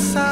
side.